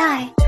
die.